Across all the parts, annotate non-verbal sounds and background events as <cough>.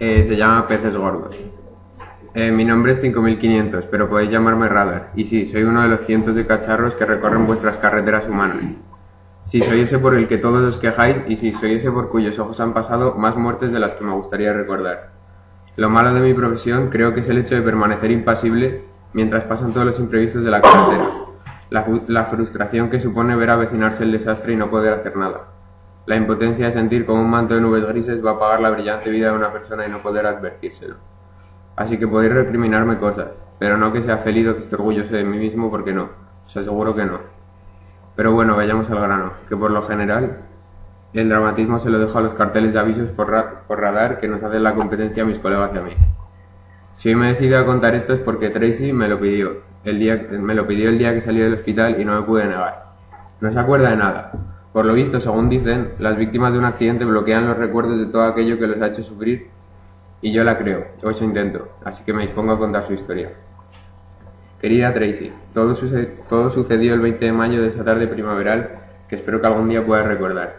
Eh, se llama Peces Gordos. Eh, mi nombre es 5500, pero podéis llamarme Radar. Y sí, soy uno de los cientos de cacharros que recorren vuestras carreteras humanas. Sí, soy ese por el que todos os quejáis y sí, soy ese por cuyos ojos han pasado más muertes de las que me gustaría recordar. Lo malo de mi profesión creo que es el hecho de permanecer impasible mientras pasan todos los imprevistos de la carretera. La, la frustración que supone ver avecinarse el desastre y no poder hacer nada. La impotencia de sentir como un manto de nubes grises va a apagar la brillante vida de una persona y no poder advertírselo. Así que podéis recriminarme cosas, pero no que sea feliz o que esté orgulloso de mí mismo porque no. Os aseguro que no. Pero bueno, vayamos al grano, que por lo general el dramatismo se lo dejo a los carteles de avisos por, ra- por radar que nos hacen la competencia a mis colegas y a mí. Si hoy me he decidido a contar esto es porque Tracy me lo pidió. El día, me lo pidió el día que salí del hospital y no me pude negar. No se acuerda de nada. Por lo visto, según dicen, las víctimas de un accidente bloquean los recuerdos de todo aquello que los ha hecho sufrir y yo la creo, o eso intento, así que me dispongo a contar su historia. Querida Tracy, todo, suce- todo sucedió el 20 de mayo de esa tarde primaveral que espero que algún día puedas recordar.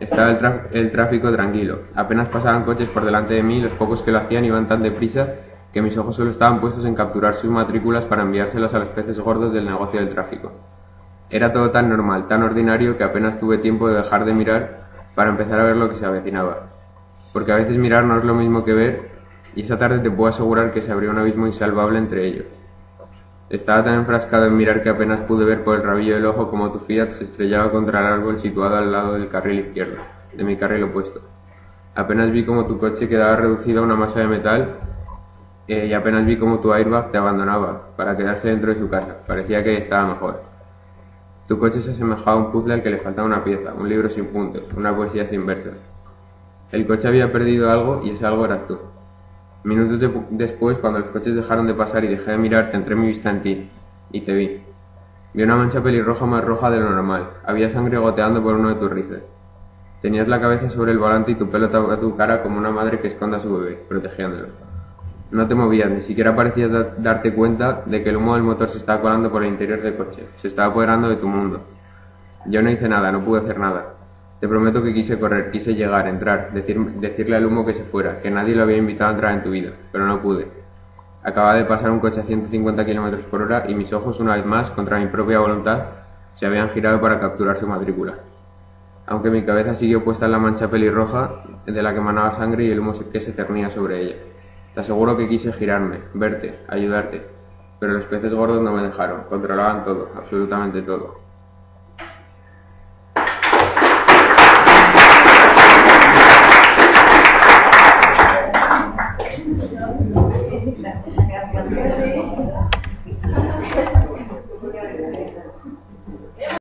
Estaba el, el tráfico tranquilo, apenas pasaban coches por delante de mí los pocos que lo hacían iban tan deprisa que mis ojos solo estaban puestos en capturar sus matrículas para enviárselas a los peces gordos del negocio del tráfico. Era todo tan normal, tan ordinario que apenas tuve tiempo de dejar de mirar para empezar a ver lo que se avecinaba. Porque a veces mirar no es lo mismo que ver y esa tarde te puedo asegurar que se abrió un abismo insalvable entre ellos. Estaba tan enfrascado en mirar que apenas pude ver por el rabillo del ojo como tu Fiat se estrellaba contra el árbol situado al lado del carril izquierdo, de mi carril opuesto. Apenas vi como tu coche quedaba reducido a una masa de metal eh, y apenas vi como tu airbag te abandonaba para quedarse dentro de su casa. Parecía que estaba mejor. Tu coche se asemejaba a un puzzle al que le faltaba una pieza, un libro sin puntos, una poesía sin versos. El coche había perdido algo y ese algo eras tú. Minutos de- después, cuando los coches dejaron de pasar y dejé de mirar, centré mi vista en ti y te vi. Vi una mancha pelirroja más roja de lo normal. Había sangre goteando por uno de tus rices. Tenías la cabeza sobre el volante y tu pelo tapaba tu cara como una madre que esconde a su bebé, protegiéndolo. No te movías, ni siquiera parecías da- darte cuenta de que el humo del motor se estaba colando por el interior del coche, se estaba apoderando de tu mundo. Yo no hice nada, no pude hacer nada. Te prometo que quise correr, quise llegar, entrar, decir- decirle al humo que se fuera, que nadie lo había invitado a entrar en tu vida, pero no pude. Acababa de pasar un coche a 150 km por hora y mis ojos, una vez más, contra mi propia voluntad, se habían girado para capturar su matrícula. Aunque mi cabeza siguió puesta en la mancha pelirroja de la que emanaba sangre y el humo que se cernía sobre ella. Te aseguro que quise girarme, verte, ayudarte, pero los peces gordos no me dejaron, controlaban todo, absolutamente todo. <laughs>